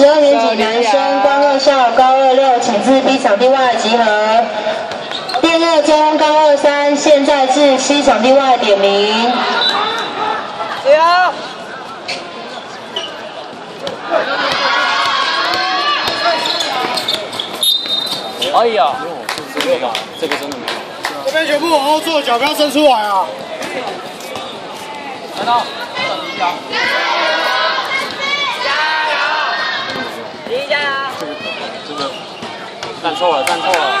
十二年级男生光二校高二六，请自 B 场地外集合。电二中高二三，现在至 C 场地外点名。加哎呀，这个这个真的没有。这边全部往后坐，脚不要伸出来啊！来到，加油！加油！这个站错了，站错了，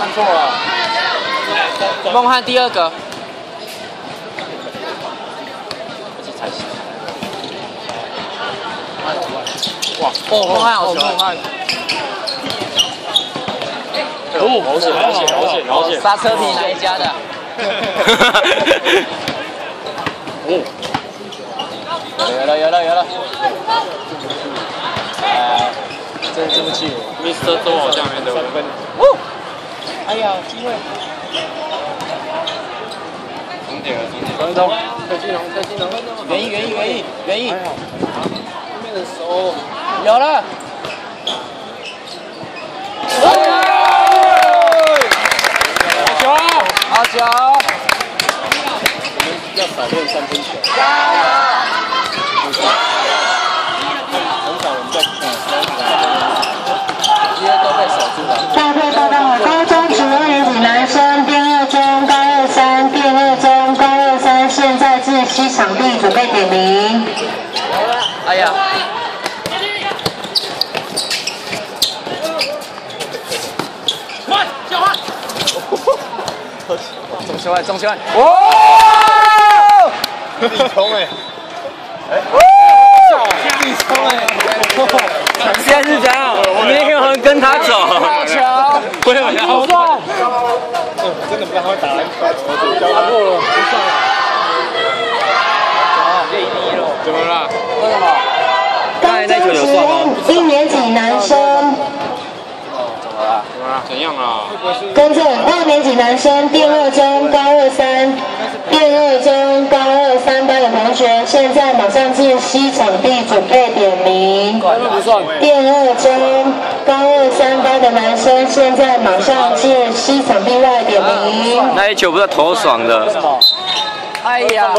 站错了。梦汉第二个。哇！哦，梦汉好球！梦汉。哦，好险，好险，好险，好险！刹车皮哪一家的？哦，有了，有了，有了！哎，真是不气！Mr. 周好像没得分。哦，哎呀，机会！终点了，终点！分钟，车金龙，车金龙，原意，原意，原意，原意！后面的手有了。好球！我们要少练三分球。加油！很少人在这些都被守住了。大会报道：高中十二年级男生电二中高二三，电二中高二三，现在至 C 场地准备点名。哎呀！换，交换。中球外，中球外！哇！李聪哎！哎！李聪哎！现在是这样，没有人跟他走。好球！不要好帅！真的不知道他会打篮球，打过了，不算了。啊，这一滴了。怎么了？为什么？高中时一年级男生。怎样啊？跟着二年级男生电二中高二三，电二中高二三班的同学，现在马上进西场地准备点名。电二中高二三班的男生，现在马上进西场地外点名。那一球不是投爽的。哎呀！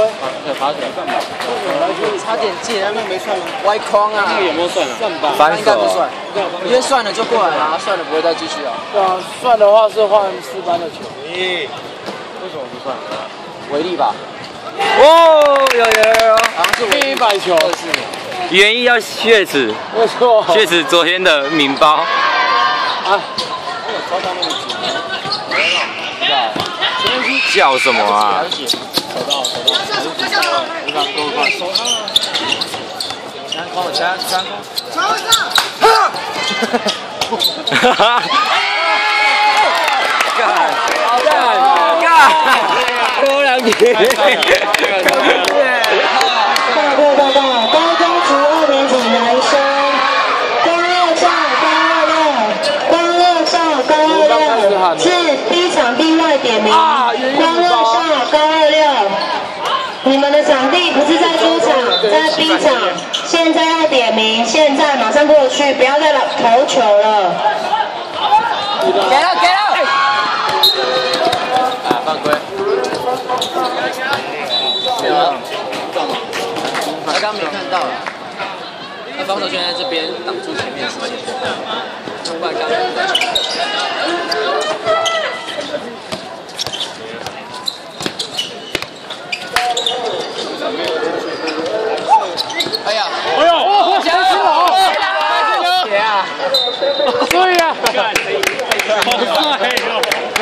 差点进，那没算吗？歪框啊！那个有没有算啊？算吧，应该不算。因为算了就过来了，算了不会再继续啊。对啊，算的话是换四班的球。咦？为什么不算？违例吧？哦，有有有有，好像是第一百球。原意要血子，没错，血子昨天的名包。啊！我有抓到那么紧吗？叫什么啊？收到，收到。你看，够快！三空，三三空。朝上！哈！哈哈！干！干！干！多两题。场地外点名。高二上高二六，你们的场地不是在主场，在 B 场，现在要点名，现在马上过去，不要再来投球了。给了给了。啊，犯规。有了。他刚没看到，那防守圈在这边挡住前面视线，中外刚。哎呀！哎呦！我想死了！谁啊？对呀！好帅哟！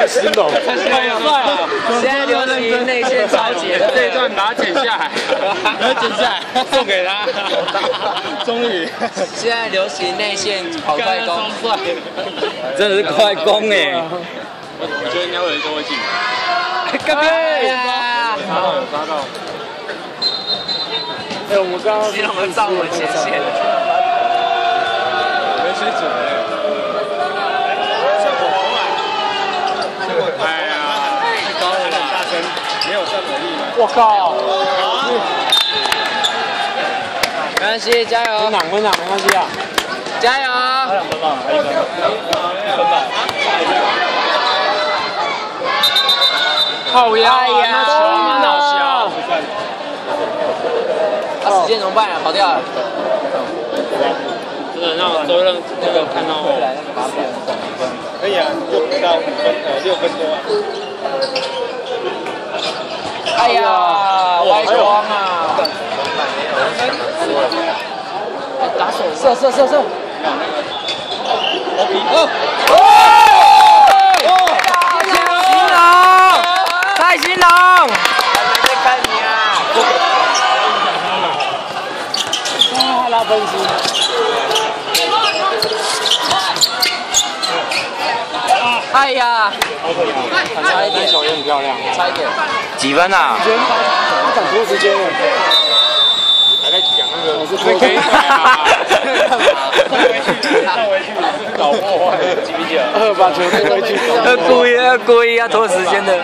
太心动，太帅了！现在流行内线超级，这一段把它剪下来，把它剪下来送给他。终于，现在流行内线跑快攻，真的是快攻哎！我觉得应该会有人会进。干杯呀！抓到，抓到。哎，我们刚刚基隆的站稳前线，没水准哎。效果好啊！哎呀，太高了，大声，没有站稳力嘛。我靠！没关系，加油！分档分档没关系啊。加油！两分吧，还一分。分档。靠呀！哎呀，球吗？脑小。他时间怎么办啊？跑掉了。真的让都让那个看到。可以啊，六到五分呃六分多。哎呀，歪光啊！打手，射射射射！哦哦！太新郎，太新郎！在看你啊！啊，拉分数。哎呀！差一点，小也很漂亮，差一点。几分啊？时间不赶拖时间了。还在讲那个，我是可以打回去，倒回去，搞破坏，几比几？二把球推回去。故意要故意要拖时间的。